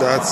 that's